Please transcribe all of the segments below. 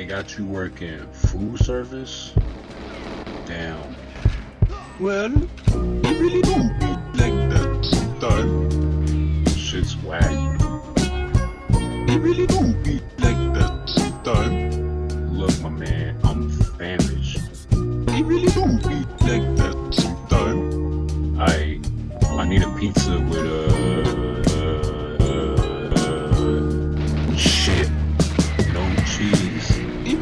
They got you working food service? Damn. Well, you really don't be like that sometimes. Shit's whack. You really don't be like that sometimes. Look, my man, I'm famished. You really don't be like that sometimes. I I need a pizza with a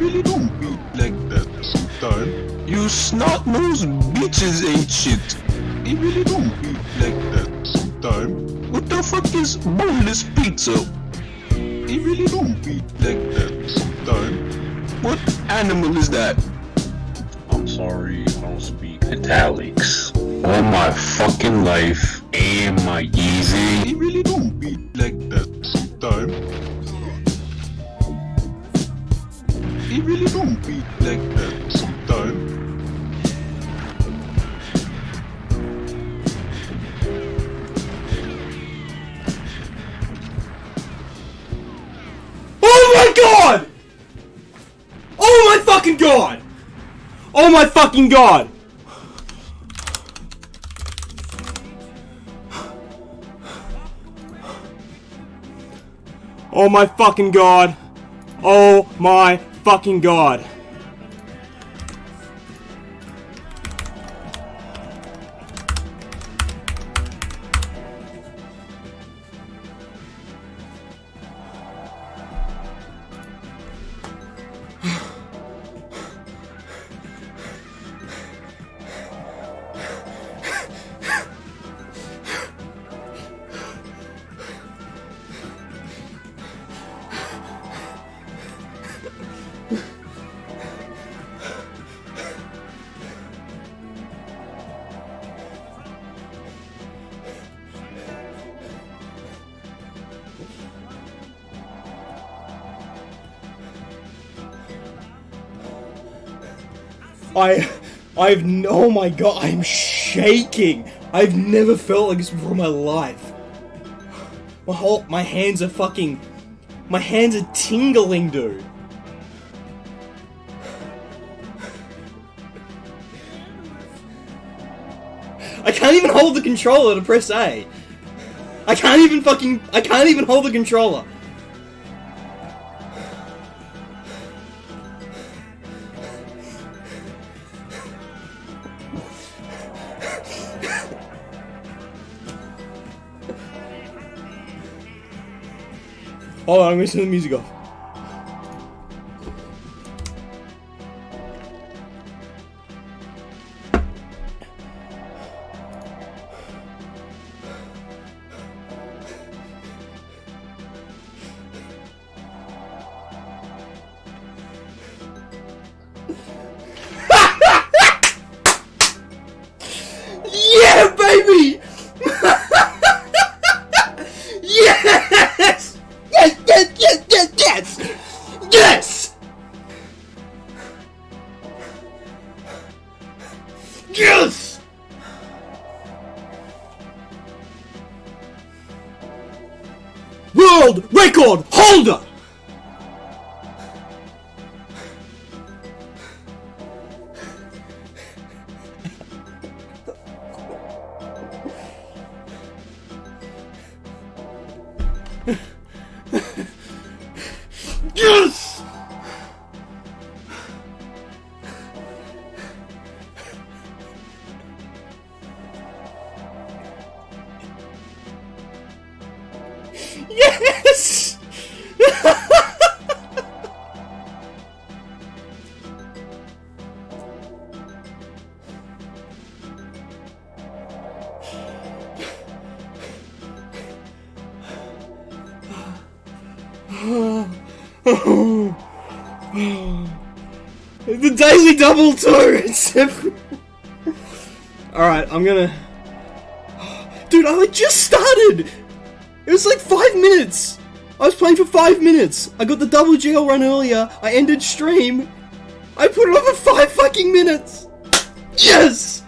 really don't be like that sometimes. You snot nosed bitches ain't shit. You really don't be like that sometimes. What the fuck is boneless pizza? You really don't be like that sometimes. What animal is that? I'm sorry, I don't speak italics. All my fucking life, and my Yeezy. You really don't be You really don't be like that sometimes. Oh my god! Oh my fucking god! Oh my fucking god! Oh my fucking god! Oh my fucking god! I, I've, oh my god, I'm shaking. I've never felt like this before in my life. My whole, my hands are fucking, my hands are tingling, dude. I can't even hold the controller to press A. I can't even fucking, I can't even hold the controller. Hold on, I'm gonna turn the music off. Yes! World record holder! Yes! the daily double too. All right, I'm gonna. Dude, I like just started. It was like five minutes! I was playing for five minutes! I got the double jail run earlier, I ended stream, I put it on for five fucking minutes! Yes!